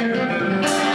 Música